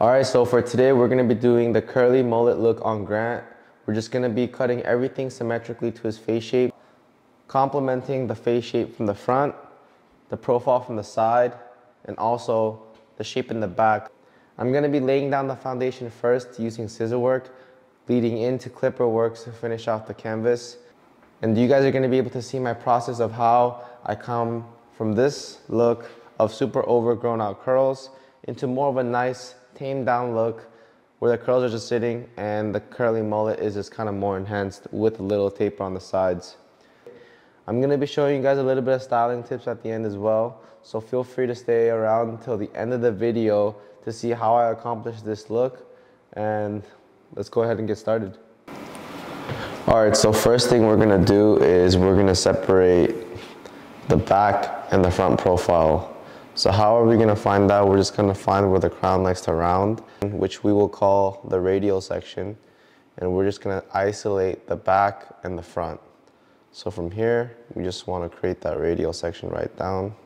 All right, so for today, we're gonna be doing the curly mullet look on Grant. We're just gonna be cutting everything symmetrically to his face shape, complementing the face shape from the front, the profile from the side, and also the shape in the back. I'm gonna be laying down the foundation first using scissor work, leading into clipper works to finish off the canvas. And you guys are gonna be able to see my process of how I come from this look of super overgrown out curls into more of a nice tamed down look where the curls are just sitting and the curly mullet is just kind of more enhanced with a little taper on the sides. I'm gonna be showing you guys a little bit of styling tips at the end as well. So feel free to stay around until the end of the video to see how I accomplished this look. And let's go ahead and get started. All right, so first thing we're gonna do is we're gonna separate the back and the front profile. So how are we gonna find that? We're just gonna find where the crown likes to round, which we will call the radial section. And we're just gonna isolate the back and the front. So from here, we just wanna create that radial section right down.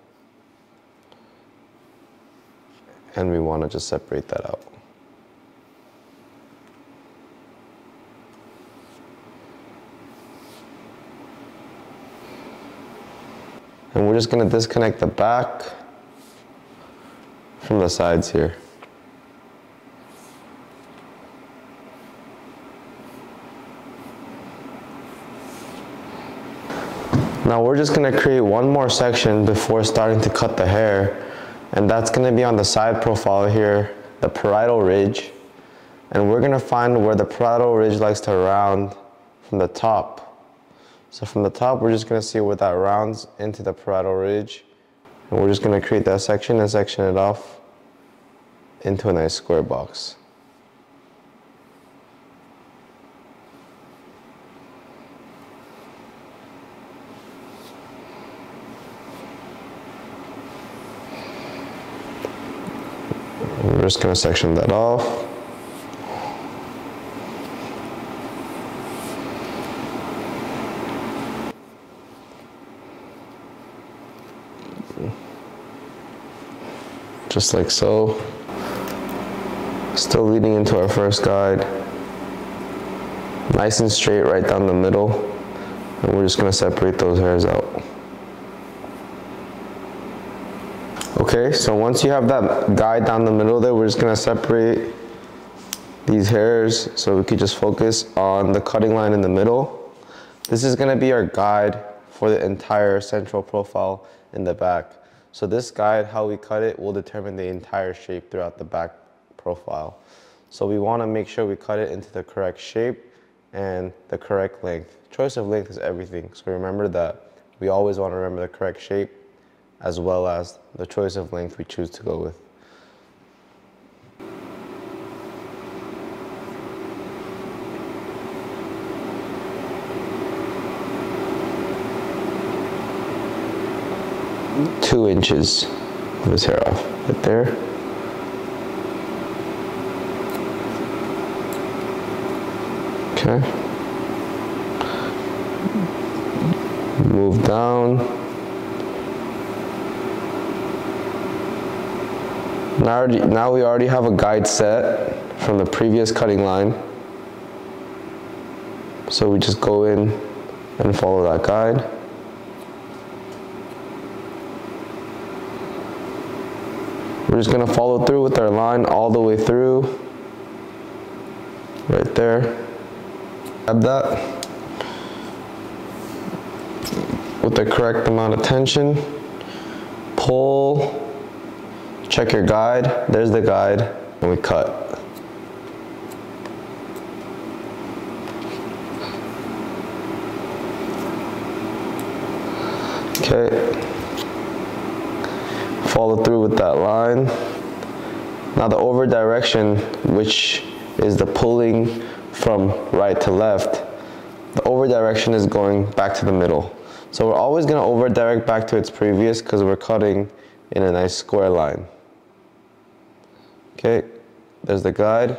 And we wanna just separate that out. And we're just gonna disconnect the back from the sides here. Now we're just gonna create one more section before starting to cut the hair. And that's gonna be on the side profile here, the parietal ridge. And we're gonna find where the parietal ridge likes to round from the top. So from the top, we're just gonna see where that rounds into the parietal ridge. And we're just gonna create that section and section it off into a nice square box. We're just going to section that off. Just like so. Still leading into our first guide. Nice and straight right down the middle. And we're just gonna separate those hairs out. Okay, so once you have that guide down the middle there, we're just gonna separate these hairs so we could just focus on the cutting line in the middle. This is gonna be our guide for the entire central profile in the back. So this guide, how we cut it, will determine the entire shape throughout the back profile. So we wanna make sure we cut it into the correct shape and the correct length. Choice of length is everything. So remember that we always wanna remember the correct shape as well as the choice of length we choose to go with. Two inches of his hair off, right there. Okay. Move down. Now, now we already have a guide set from the previous cutting line. So we just go in and follow that guide. We're just gonna follow through with our line all the way through. Right there. Grab that with the correct amount of tension. Pull, check your guide. There's the guide, and we cut. Okay. Follow through with that line. Now the over direction, which is the pulling from right to left, the over direction is going back to the middle. So we're always gonna over direct back to its previous because we're cutting in a nice square line. Okay, there's the guide.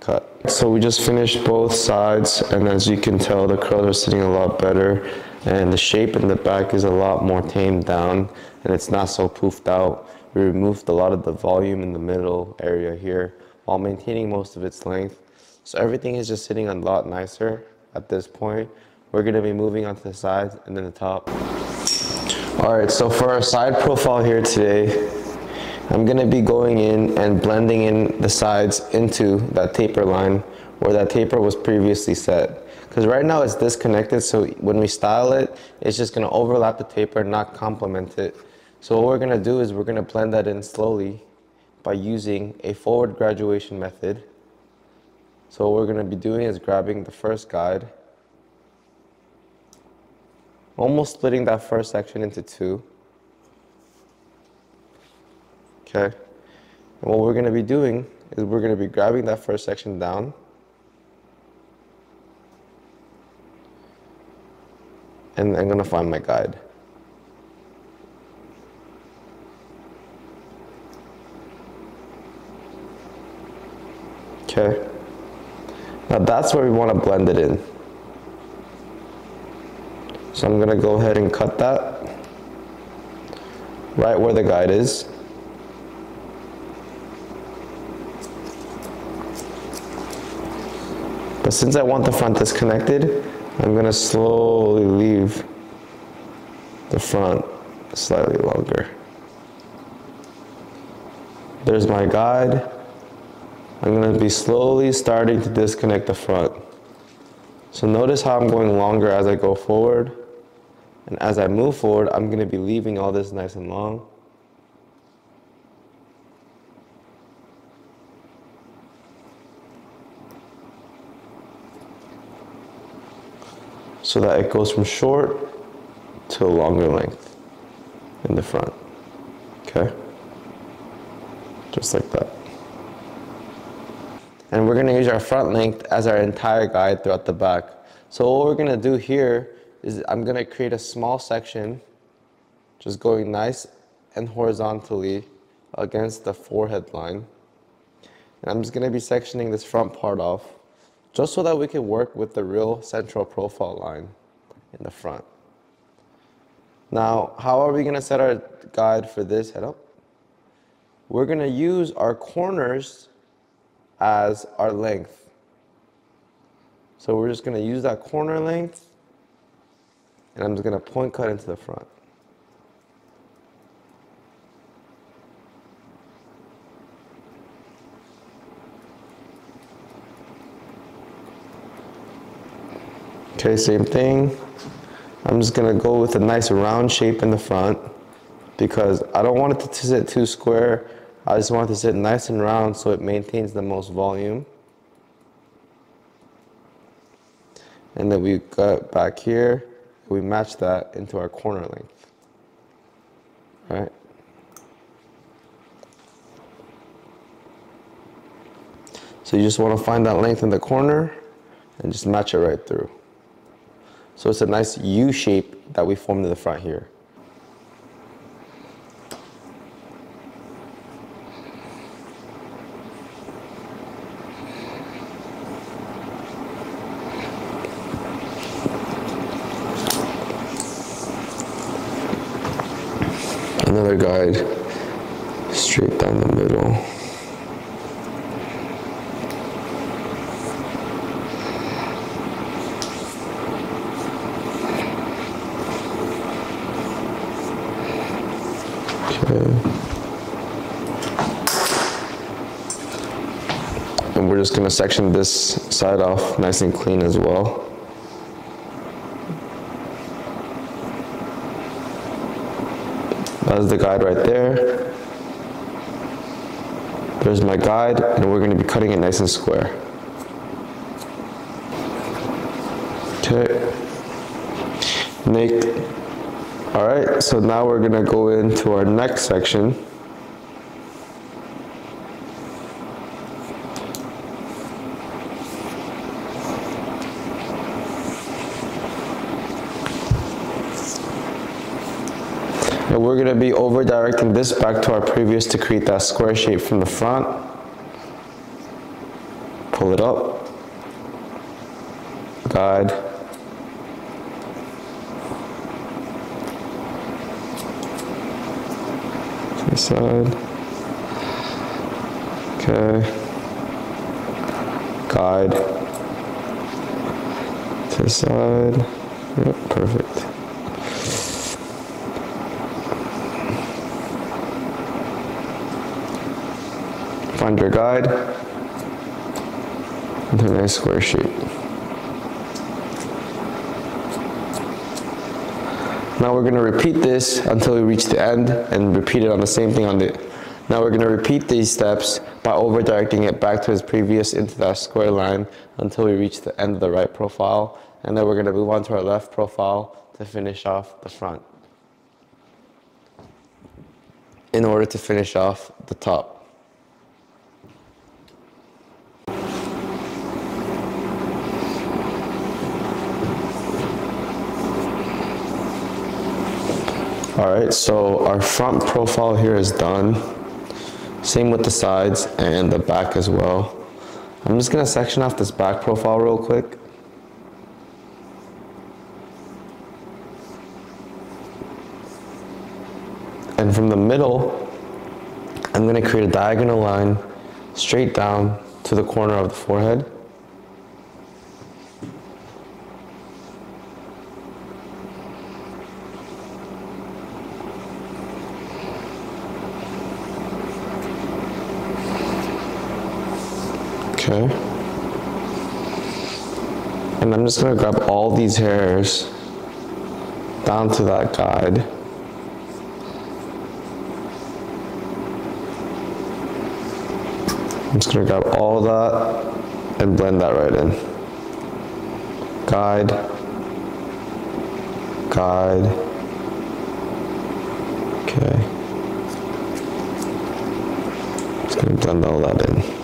Cut. So we just finished both sides and as you can tell the curls are sitting a lot better and the shape in the back is a lot more tamed down and it's not so poofed out. we removed a lot of the volume in the middle area here while maintaining most of its length. So everything is just sitting a lot nicer at this point. We're gonna be moving onto the sides and then the top. All right, so for our side profile here today, I'm gonna be going in and blending in the sides into that taper line where that taper was previously set. Because right now it's disconnected, so when we style it, it's just gonna overlap the taper, not complement it. So what we're gonna do is we're gonna blend that in slowly by using a forward graduation method. So what we're gonna be doing is grabbing the first guide, almost splitting that first section into two. Okay. And what we're going to be doing is we're going to be grabbing that first section down. And I'm to find my guide. Okay. Now that's where we want to blend it in. So I'm to go ahead and cut that right where the guide is. But since I want the front disconnected, I'm gonna slowly leave the front slightly longer. There's my guide. I'm gonna be slowly starting to disconnect the front. So notice how I'm going longer as I go forward. And as I move forward, I'm gonna be leaving all this nice and long. So that it goes from short to a longer length in the front. Okay? Just like that. And we're gonna use our front length as our entire guide throughout the back. So what we're gonna do here is I'm gonna create a small section just going nice and horizontally against the forehead line. And I'm just gonna be sectioning this front part off just so that we can work with the real central profile line in the front. Now, how are we gonna set our guide for this head up? We're gonna use our corners as our length. So we're just gonna use that corner length and I'm just gonna point cut into the front. Okay, same thing. I'm just gonna go with a nice round shape in the front because I don't want it to sit too square. I just want it to sit nice and round so it maintains the most volume. And then we got back here, we match that into our corner length. All right. So you just want to find that length in the corner and just match it right through. So it's a nice U shape that we formed in the front here. Another guide straight down the middle. And we're just gonna section this side off nice and clean as well. That's the guide right there. There's my guide, and we're gonna be cutting it nice and square. Okay. Make, all right, so now we're gonna go into our next section. And we're gonna be over directing this back to our previous to create that square shape from the front. Pull it up. Guide. side. Okay. Guide. To the side. Yep, perfect. Find your guide. Into a nice square shape. Now we're gonna repeat this until we reach the end and repeat it on the same thing on the, now we're gonna repeat these steps by over directing it back to its previous into that square line until we reach the end of the right profile. And then we're gonna move on to our left profile to finish off the front. In order to finish off the top. All right, so our front profile here is done. Same with the sides and the back as well. I'm just gonna section off this back profile real quick. And from the middle, I'm gonna create a diagonal line straight down to the corner of the forehead. Okay. And I'm just gonna grab all these hairs down to that guide. I'm just gonna grab all that and blend that right in. Guide, guide, okay. Just gonna blend all that in.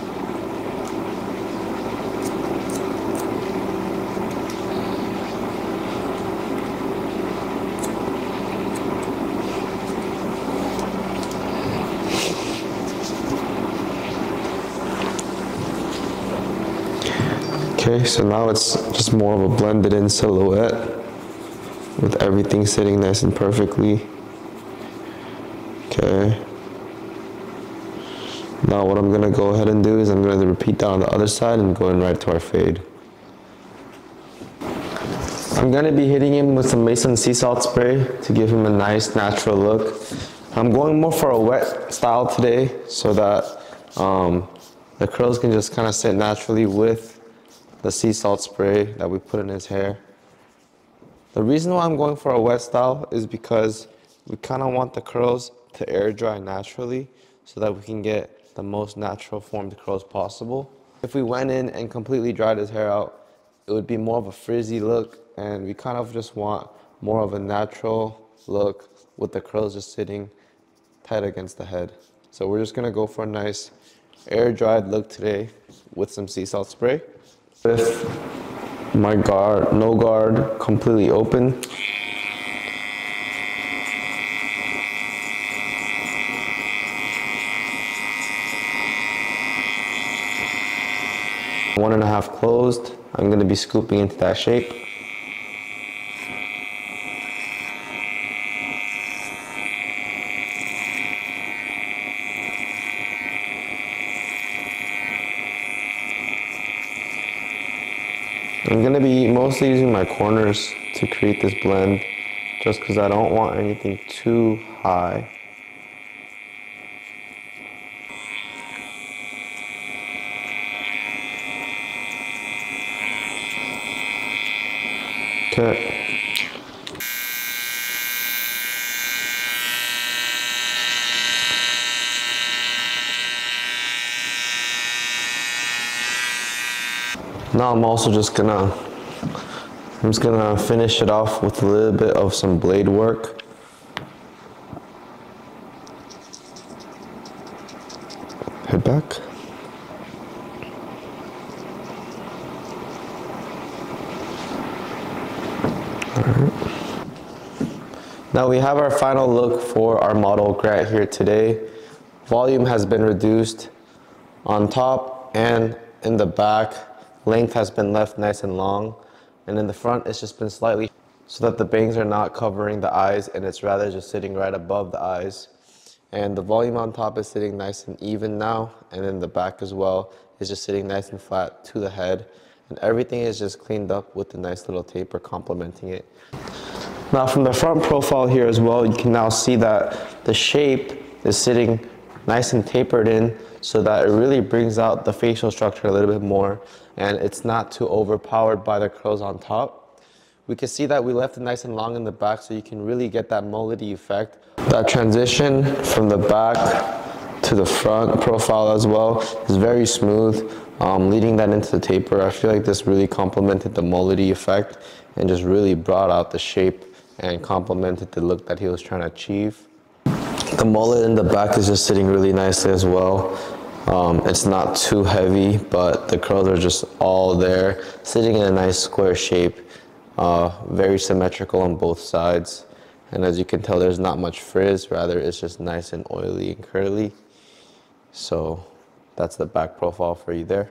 So now it's just more of a blended in silhouette with everything sitting nice and perfectly. Okay. Now what I'm gonna go ahead and do is I'm gonna repeat that on the other side and go right to our fade. I'm gonna be hitting him with some Mason sea salt spray to give him a nice natural look. I'm going more for a wet style today so that um, the curls can just kind of sit naturally with the sea salt spray that we put in his hair. The reason why I'm going for a wet style is because we kind of want the curls to air dry naturally so that we can get the most natural formed curls possible. If we went in and completely dried his hair out, it would be more of a frizzy look and we kind of just want more of a natural look with the curls just sitting tight against the head. So we're just gonna go for a nice air dried look today with some sea salt spray with my guard, no guard, completely open. One and a half closed. I'm gonna be scooping into that shape. I'm gonna be mostly using my corners to create this blend just because I don't want anything too high. Okay. Now I'm also just gonna, I'm just gonna finish it off with a little bit of some blade work. Head back. Now we have our final look for our model Grant here today. Volume has been reduced on top and in the back Length has been left nice and long, and in the front it's just been slightly so that the bangs are not covering the eyes and it's rather just sitting right above the eyes. And the volume on top is sitting nice and even now. And then the back as well is just sitting nice and flat to the head. And everything is just cleaned up with the nice little taper complementing it. Now from the front profile here as well, you can now see that the shape is sitting nice and tapered in so that it really brings out the facial structure a little bit more and it's not too overpowered by the curls on top. We can see that we left it nice and long in the back so you can really get that mullety effect. That transition from the back to the front profile as well is very smooth. Um, leading that into the taper, I feel like this really complemented the mullety effect and just really brought out the shape and complemented the look that he was trying to achieve. The mullet in the back is just sitting really nicely as well. Um, it's not too heavy, but the curls are just all there, sitting in a nice square shape, uh, very symmetrical on both sides. And as you can tell, there's not much frizz, rather it's just nice and oily and curly. So that's the back profile for you there.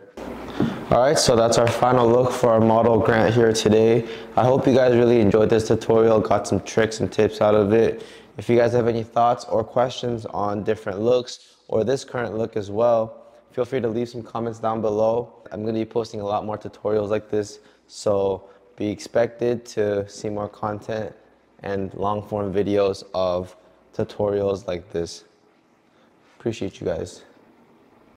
All right, so that's our final look for our model Grant here today. I hope you guys really enjoyed this tutorial, got some tricks and tips out of it. If you guys have any thoughts or questions on different looks or this current look as well, feel free to leave some comments down below. I'm going to be posting a lot more tutorials like this, so be expected to see more content and long form videos of tutorials like this. Appreciate you guys.